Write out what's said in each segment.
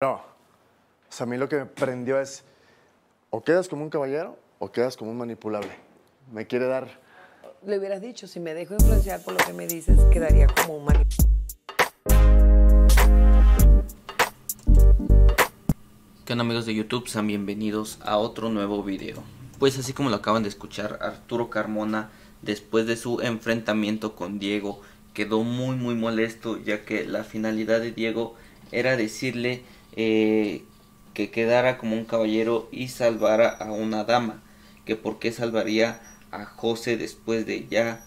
No. O sea, a mí lo que me prendió es, o quedas como un caballero o quedas como un manipulable. Me quiere dar... Le hubieras dicho, si me dejo influenciar por lo que me dices, quedaría como un manipulable. ¿Qué onda amigos de YouTube? Sean bienvenidos a otro nuevo video. Pues así como lo acaban de escuchar, Arturo Carmona, después de su enfrentamiento con Diego, quedó muy muy molesto ya que la finalidad de Diego era decirle eh, que quedara como un caballero y salvara a una dama, que por qué salvaría a José después de ya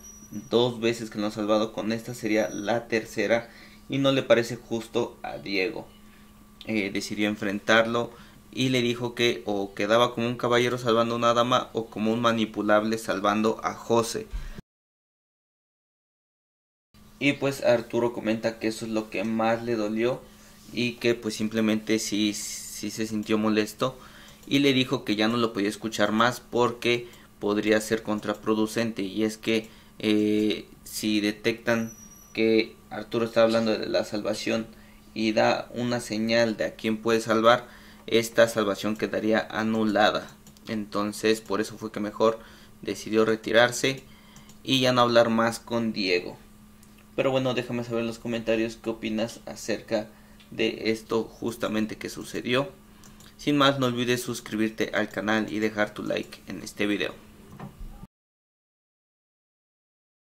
dos veces que lo ha salvado con esta sería la tercera y no le parece justo a Diego. Eh, decidió enfrentarlo y le dijo que o quedaba como un caballero salvando a una dama o como un manipulable salvando a José. Y pues Arturo comenta que eso es lo que más le dolió y que pues simplemente sí, sí se sintió molesto y le dijo que ya no lo podía escuchar más porque podría ser contraproducente y es que eh, si detectan que Arturo está hablando de la salvación y da una señal de a quién puede salvar, esta salvación quedaría anulada. Entonces por eso fue que mejor decidió retirarse y ya no hablar más con Diego. Pero bueno, déjame saber en los comentarios qué opinas acerca de esto justamente que sucedió. Sin más, no olvides suscribirte al canal y dejar tu like en este video.